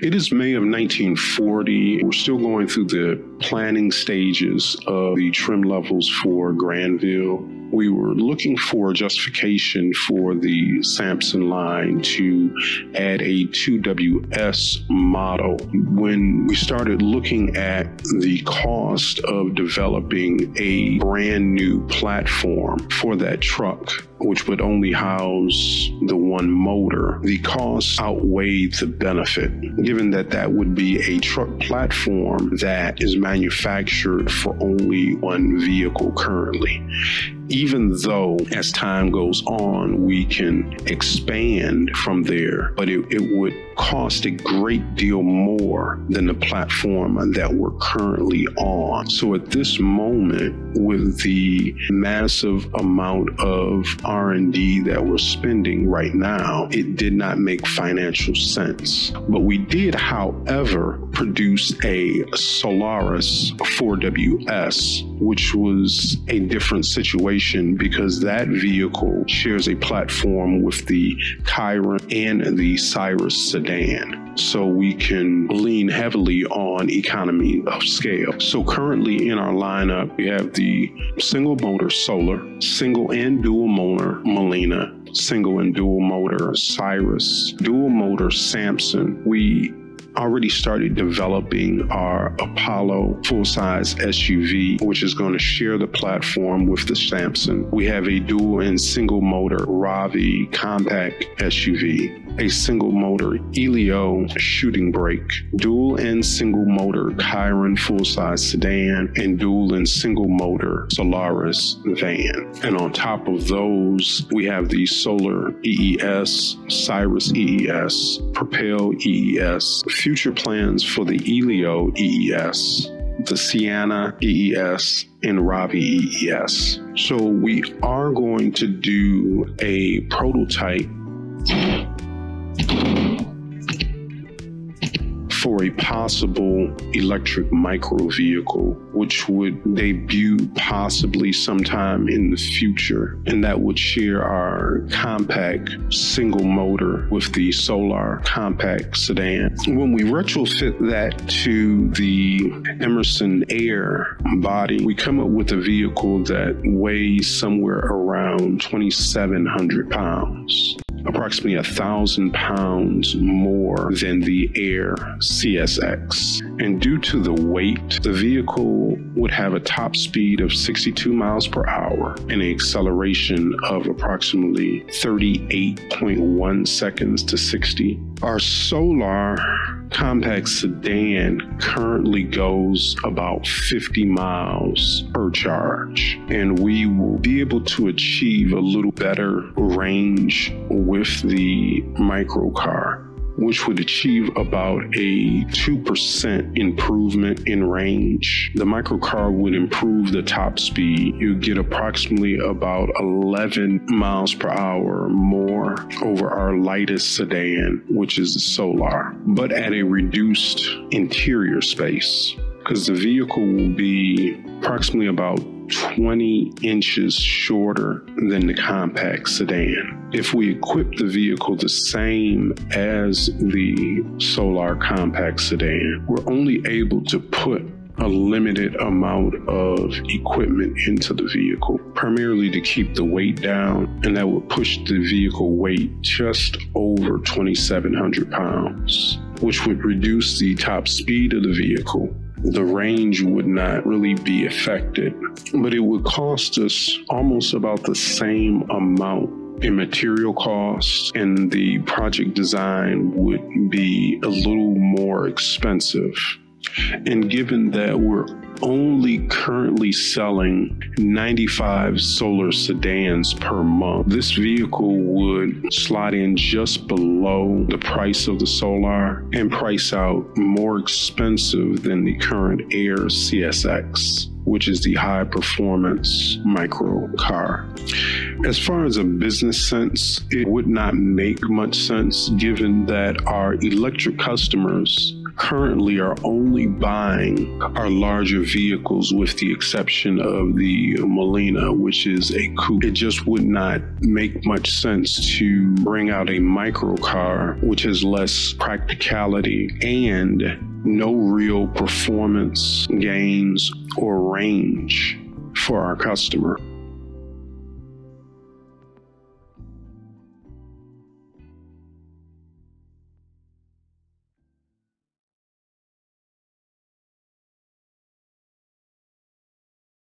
It is May of 1940. We're still going through the planning stages of the trim levels for Granville. We were looking for justification for the Sampson line to add a 2WS model. When we started looking at the cost of developing a brand new platform for that truck, which would only house the one motor, the cost outweighed the benefit, given that that would be a truck platform that is manufactured for only one vehicle currently even though as time goes on, we can expand from there, but it, it would cost a great deal more than the platform that we're currently on. So at this moment, with the massive amount of R&D that we're spending right now, it did not make financial sense. But we did, however, produce a Solaris 4WS, which was a different situation because that vehicle shares a platform with the Chiron and the Cyrus sedan. So we can lean heavily on economy of scale. So currently in our lineup, we have the single motor Solar, single and dual motor Molina, single and dual motor Cyrus, dual motor Sampson. We already started developing our Apollo full size SUV, which is going to share the platform with the Sampson. We have a dual and single motor Ravi compact SUV a single motor Elio shooting brake, dual and single motor Chiron full size sedan, and dual and single motor Solaris van. And on top of those, we have the Solar EES, Cyrus EES, Propel EES, future plans for the Elio EES, the Sienna EES, and Ravi EES. So we are going to do a prototype for a possible electric micro vehicle, which would debut possibly sometime in the future. And that would share our compact single motor with the Solar compact sedan. When we retrofit that to the Emerson Air body, we come up with a vehicle that weighs somewhere around 2,700 pounds approximately a thousand pounds more than the Air CSX. And due to the weight, the vehicle would have a top speed of 62 miles per hour and an acceleration of approximately 38.1 seconds to 60. Our solar compact sedan currently goes about 50 miles per charge, and we will be able to achieve a little better range with the microcar which would achieve about a 2% improvement in range. The microcar would improve the top speed. You get approximately about 11 miles per hour more over our lightest sedan, which is the Solar, but at a reduced interior space because the vehicle will be approximately about 20 inches shorter than the compact sedan. If we equip the vehicle the same as the Solar compact sedan, we're only able to put a limited amount of equipment into the vehicle, primarily to keep the weight down, and that would push the vehicle weight just over 2,700 pounds, which would reduce the top speed of the vehicle. The range would not really be affected, but it would cost us almost about the same amount in material costs, and the project design would be a little more expensive. And given that we're only currently selling 95 solar sedans per month. This vehicle would slide in just below the price of the solar and price out more expensive than the current Air CSX which is the high performance micro car. As far as a business sense, it would not make much sense given that our electric customers currently are only buying our larger vehicles with the exception of the Molina, which is a coupe. It just would not make much sense to bring out a micro car, which has less practicality and no real performance gains or range for our customer.